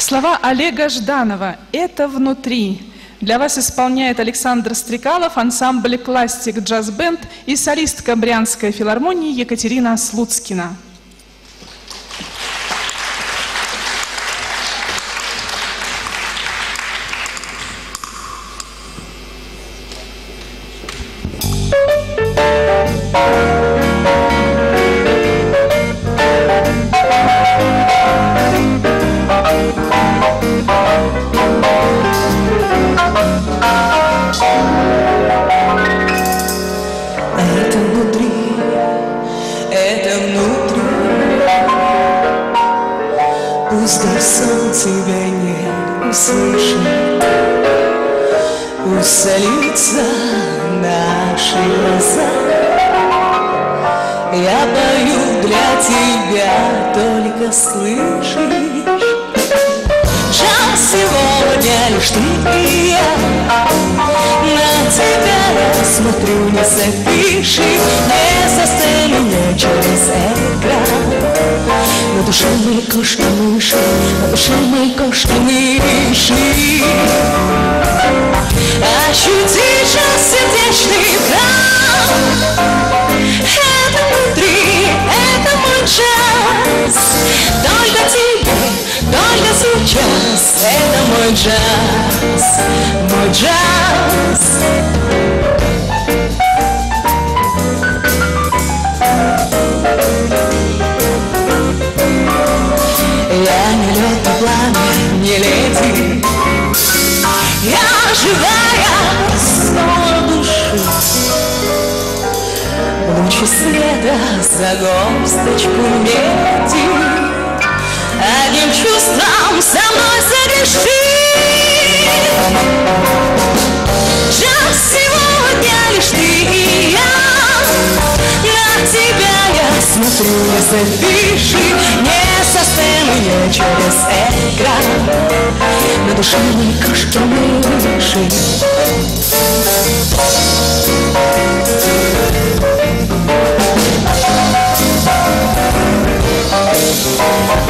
Слова Олега Жданова «Это внутри». Для вас исполняет Александр Стрекалов, ансамбль «Классик Джаз-бенд» и солистка Брянской филармонии Екатерина Слуцкина. Это внутри, это внутри. Пусть гарсон тебя не услышит Пусть наши глаза. Я пою для тебя, только слышишь. Час сегодня лишь ты и я На тебя. Смотрю, не запиши Не сцены, не через экран. На душе мои кошки-мыши На душе мои кошки-мыши Ощути час сердечный кран Это внутри, это мой час. Только тебе, только сейчас. Это мой джаз, мой джаз не леди. Я живая снова души Лучи света за горсточку меди через экран. На душе мои кошки мыши Это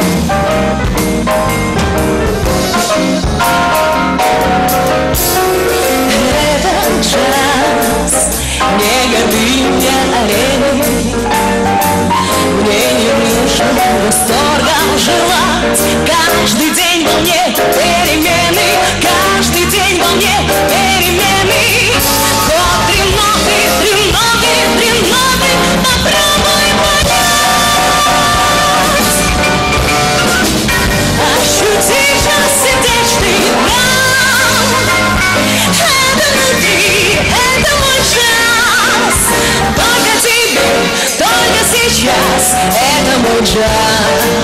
желать Каждый день во мне перемены Каждый день во мне перемены. Ход дремоты, дремоты, дремоты Попробуй понять. Ощути час сердечный ран Это внутри, это мой час. Только тебе, только сейчас Это мой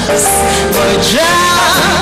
us were.